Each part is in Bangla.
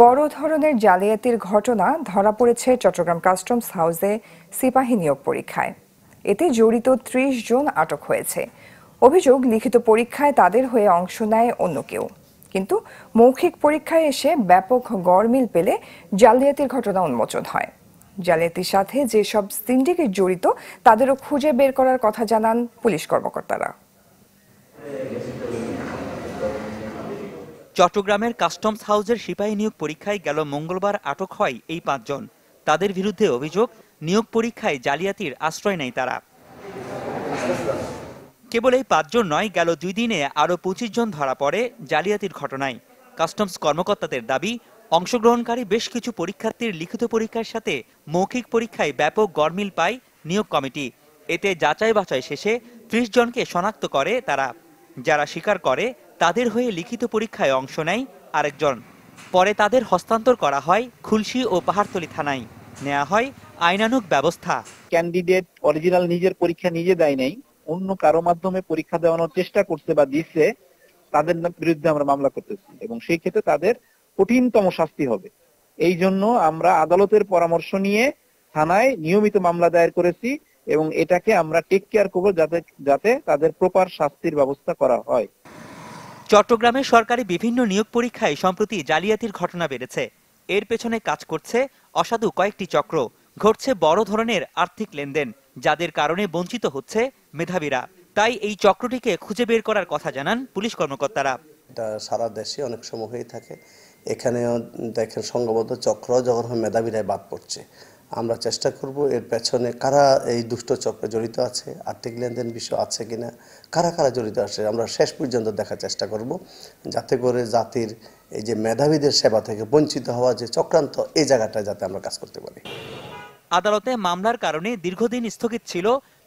বড় ধরনের জালিয়াতির ঘটনা ধরা পড়েছে চট্টগ্রাম কাস্টমস হাউসে সিপাহী নিয়োগ পরীক্ষায়। এতে জড়িত ত্রিশ জন আটক হয়েছে। অভিযোগ, লিখিত পরীক্ষায় তাদের হয়ে অংশ নেয় অন্য কেউ। কিন্তু মৌখিক পরীক্ষায় এসে ব্যাপক গড়মিল পেলে জালিয়াতির ঘটনা উন্মোচন হয়। জালিয়াতির সাথে যেসব সিন্ডিকেট জড়িত, তাদেরও খুঁজে বের করার কথা জানান পুলিশ কর্মকর্তারা। চট্টগ্রামের কাস্টমস হাউসের সিপাহী নিয়োগ পরীক্ষায় গেল মঙ্গলবার আটক হয় এই পাঁচজন। তাদের বিরুদ্ধে অভিযোগ, নিয়োগ পরীক্ষায় জালিয়াতির আশ্রয় নেয় তারা। কেবল এই পাঁচজন নয়, গেল দুই দিনে আরও পঁচিশ জন ধরা পড়ে জালিয়াতির ঘটনায়। কাস্টমস কর্মকর্তাদের দাবি, অংশগ্রহণকারী বেশ কিছু পরীক্ষার্থীর লিখিত পরীক্ষার সাথে মৌখিক পরীক্ষায় ব্যাপক গরমিল পায় নিয়োগ কমিটি। এতে যাচাই বাছাই শেষে ত্রিশ জনকে শনাক্ত করে তারা। যারা স্বীকার করে তাদের হয়ে লিখিত পরীক্ষায় অংশ নেয় আরেকজন। পরে তাদের হস্তান্তর করা হয় খুলশি ও পাহাড়তলি থানায়। নেওয়া হয় আইনানুক ব্যবস্থা। ক্যান্ডিডেট অরিজিনাল নিজের পরীক্ষা নিজে দেয় নাই, অন্য কারও মাধ্যমে পরীক্ষা দেওয়ানোর চেষ্টা করছে বা দিচ্ছে তাদের বিরুদ্ধে আমরা মামলা করতেছি এবং সেই ক্ষেত্রে তাদের কঠিনতম শাস্তি হবে। এই জন্য আমরা আদালতের পরামর্শ নিয়ে থানায় নিয়মিত মামলা দায়ের করেছি এবং এটাকে আমরা টেক কেয়ার করব যাতে যাতে তাদের প্রপার শাস্তির ব্যবস্থা করা হয়। চট্টগ্রামের সরকারি বিভিন্ন নিয়োগ পরীক্ষায় সম্প্রতি জালিয়াতির ঘটনা বেড়েছে। এর পেছনে কাজ করছে অসাধু কয়েকটি চক্র। ঘটছে বড় ধরনের আর্থিক লেনদেন, যাদের কারণে বঞ্চিত হচ্ছে মেধাবীরা। তাই এই চক্রটিকে খুঁজে বের করার কথা জানান পুলিশ কর্মকর্তারা। এটা সারা দেশে অনেক সময় হয়ে থাকে। এখানেও দেখেন সংঘবদ্ধ চক্র যখন মেধাবীরায় বাদ পড়ছে। আমরা চেষ্টা করব এর পেছনে কারা এই দুষ্ট চক্রে জড়িত আছে, আর্থিক লেনদেন বিষয় আছে কিনা, কারা কারা জড়িত আছে, আমরা শেষ পর্যন্ত দেখার চেষ্টা করব। যাতে করে জাতির এই যে মেধাবীদের সেবা থেকে বঞ্চিত হওয়া যে চক্রান্ত, এই জায়গাটা যাতে আমরা কাজ করতে পারি। আদালতে মামলার কারণে দীর্ঘদিন স্থগিত ছিল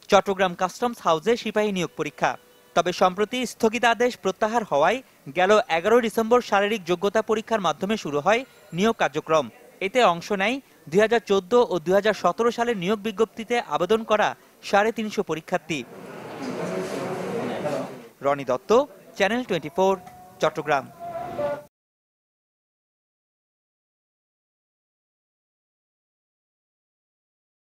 চট্টগ্রাম কাস্টমস হাউসে সিপাহী নিয়োগ পরীক্ষা। তবে সম্প্রতি স্থগিতাদেশ প্রত্যাহার হওয়ায় গেল এগারো ডিসেম্বর শারীরিক যোগ্যতা পরীক্ষার মাধ্যমে শুরু হয় নিয়োগ কার্যক্রম। এতে অংশ নেয় দুই হাজার চৌদ্দ ও দুই সালের নিয়োগ বিজ্ঞপ্তিতে আবেদন করা সাড়ে তিনশো পরীক্ষার্থী। Roni Dutta channel twenty Chattogram.